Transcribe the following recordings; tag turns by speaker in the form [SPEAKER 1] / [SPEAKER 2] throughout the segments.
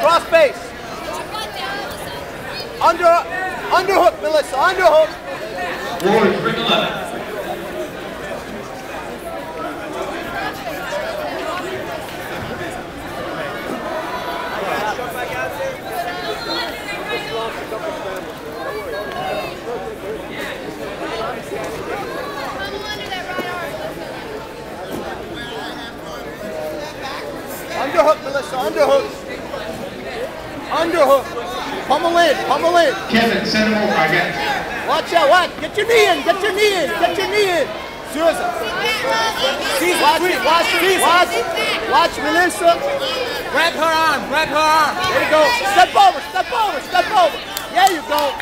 [SPEAKER 1] Cross base. Under, underhook, Melissa, underhook.
[SPEAKER 2] Warriors, ring 11.
[SPEAKER 1] Underhook, Melissa, underhook. Underhook. Pummel in, pummel in.
[SPEAKER 2] Kevin, send him over. I got
[SPEAKER 1] Watch out, watch. Get your knee in, get your knee in, get your knee in. Susan. Watch it, watch it, watch it. Watch Melissa.
[SPEAKER 3] Grab her arm, grab her arm.
[SPEAKER 1] There you go. Step over, step over, step over. There you go.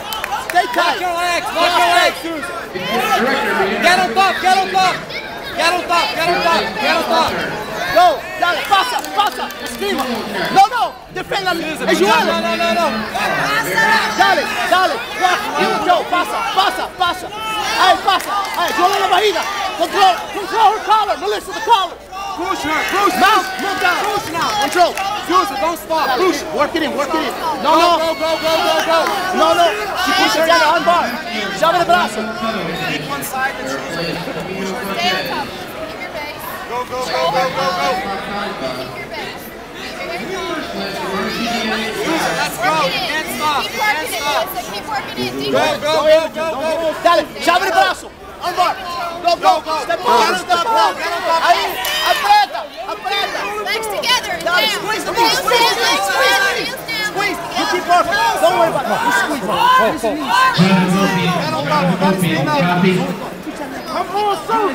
[SPEAKER 1] Stay
[SPEAKER 3] Watch
[SPEAKER 1] tight.
[SPEAKER 3] your legs, watch your legs.
[SPEAKER 1] Susan.
[SPEAKER 2] Director, will you
[SPEAKER 3] Get on top, get on top. Get on top, get on top, get on top.
[SPEAKER 1] Go. Dale, pasa, pasa. Esquiva. No, no. Defenda.
[SPEAKER 3] No, no, no, no, no.
[SPEAKER 1] Dale, dale. Give Joe. Pasa, pasa, pasa. Ahí, pasa. Ahí, ayúdale la bajida. Control, control her collar. Melissa, the collar.
[SPEAKER 3] Push her, push.
[SPEAKER 1] Mount, move down.
[SPEAKER 3] Push now.
[SPEAKER 1] Control.
[SPEAKER 3] Susan, don't stop.
[SPEAKER 1] Push. Work it in, work it in. No, no.
[SPEAKER 3] Go, go, go, go, go.
[SPEAKER 1] No, no. She pushes down on bar. Shove el brazo.
[SPEAKER 3] Keep one side and choose it.
[SPEAKER 4] Stand up. Keep your base.
[SPEAKER 3] Go, go, go, go, go, go.
[SPEAKER 4] Keep your base.
[SPEAKER 3] Susan, let's go.
[SPEAKER 4] Work
[SPEAKER 3] You
[SPEAKER 4] it in.
[SPEAKER 3] can't stop. You
[SPEAKER 4] Keep
[SPEAKER 3] can't
[SPEAKER 4] working it,
[SPEAKER 3] stop.
[SPEAKER 4] Melissa. Keep working it. Deep
[SPEAKER 3] Go,
[SPEAKER 4] breath.
[SPEAKER 3] go, go, go, go.
[SPEAKER 1] Dale, shove el brazo. On bar. Go, go, go. Step over, step over. Ahí, aprieta, aprieta.
[SPEAKER 4] Legs together and
[SPEAKER 1] Dale,
[SPEAKER 4] down.
[SPEAKER 1] squeeze the knee,
[SPEAKER 4] Heels
[SPEAKER 1] squeeze
[SPEAKER 4] down,
[SPEAKER 1] the knee,
[SPEAKER 4] legs
[SPEAKER 1] squeeze the
[SPEAKER 4] together,
[SPEAKER 1] knee.
[SPEAKER 4] heels down,
[SPEAKER 1] Squeeze.
[SPEAKER 4] legs
[SPEAKER 1] You keep
[SPEAKER 4] together.
[SPEAKER 1] working. Don't worry about it. You squeeze.
[SPEAKER 2] Copy.
[SPEAKER 3] Get on top, you gotta stand up.
[SPEAKER 2] Copy.
[SPEAKER 1] Come on, son.